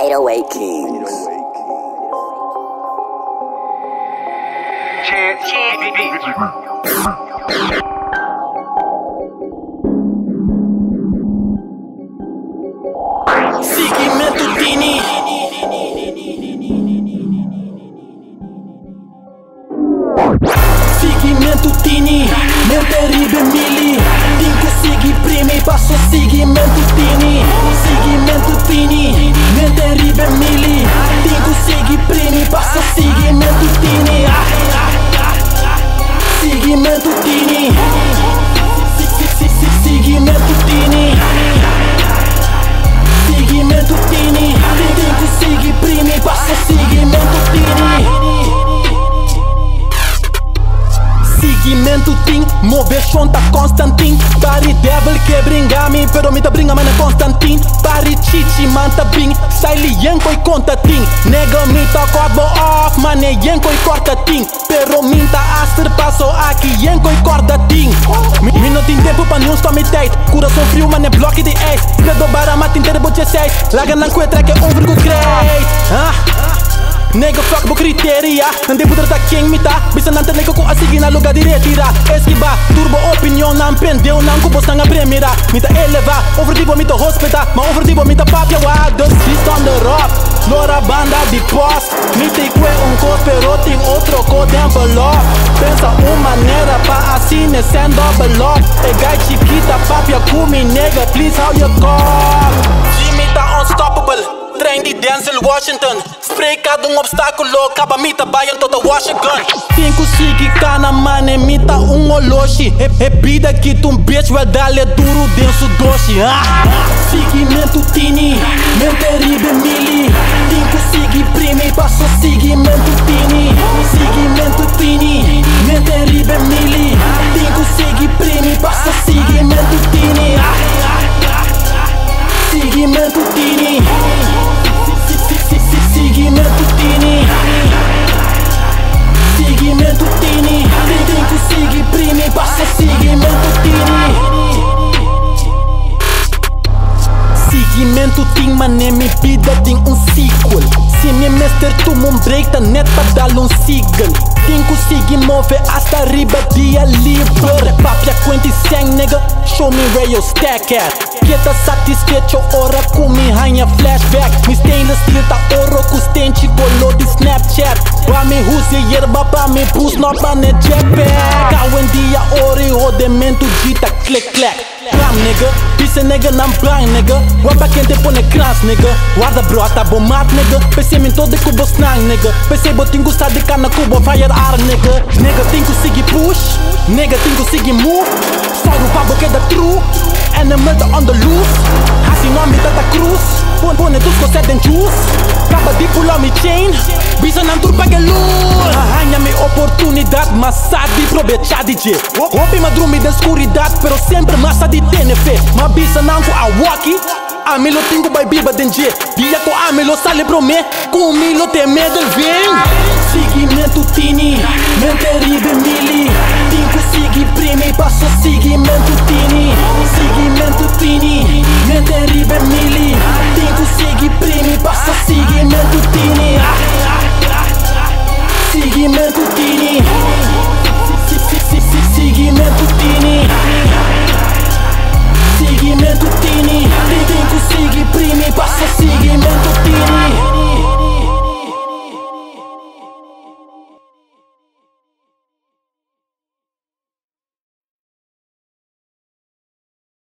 808 Kings. Chance, Segmento Tini Segmento Tini Mente ribe mili Tinko Seguimento ting, mover chonta Constantin. Bari devil que bringa mi, pero mi ta bringa mana Constantin. Bari chichi manta bing, style yenko i conta ting Nega mi ta corbo off, mane yenko i corta ting Pero min ta aster passo aqui, yenko i corda ting Mi, mi não tem tempo pra nenhum stormy tijd Coração frio, mane bloque de ex. Credo bara mata inteira bote 6 Laga na cuetra que é 1,3 Ah Nega fuck bo criteria Nanti putra ta king mita Bisa nanti nega ku asigi na lugar di retira. Esquiva, turbo opinion Nan pendeu, nan kubos nanga premiera. Mita eleva, overdivo mita hospita. Ma overdivo mita papia wa beast on the rock. Lora banda di boss Mita ikwe un cos pero ting outro code envelope. Pensa uma maneira pa assim sendo envelope E gai chiquita papia kumi nega Please how you call Jimmy ta unstoppable Trein die Denzel Washington. Spray cada um obstáculo Acaba mita Bayern tot a Washington. Cinco sigi kana mane mita um oloshi. É, é bida que tu um bitch vai dar-lhe duro denso doce ah. Seguimento tini ribe mili. Cinco sigi primi Passo seguimento tini. Seguimento tini Tim mané me vida tem um sequel. Se me mestre toma um break tá net pra dar um signal Tem que seguir mover hasta riba dia livre Papia quente sem nigga Show me where your stack at. Quieta satisfecho ora me rainha flashback. Me stainless steel tá oro com stente color de Snapchat. Pra me ruse yerba pra me pus no pra ne jetpack Kawen dia ori rodemento dita click clack Clam nigga, pisse nigga nam blind nigga. Wapa quente pone crans nigga. Guarda bro, tá bom mat nigga PC min todo cubo snang nigga. PC botin gusta de cana cubo fire ar nigga. Nigga tem que seguir push Nigga tem que seguir move Sai do pabo que da true Animal tá on the loose. Hasi nome tá da cruz. Pone, pone tus cosas en juice people on me chain Bisa nan turpa gelul ah, Hanya mi oportunidad Masa di probecha DJ Hopi ma drumi de escuridad Pero sempre massa di TNF Ma bisa nan ku awaki Amilo tingo bai biba denje Dia ko amilo sale pro me Kumilo teme del vim Sigi mentu tini Mente ribe mili. Tingo sigi primi Passo sigi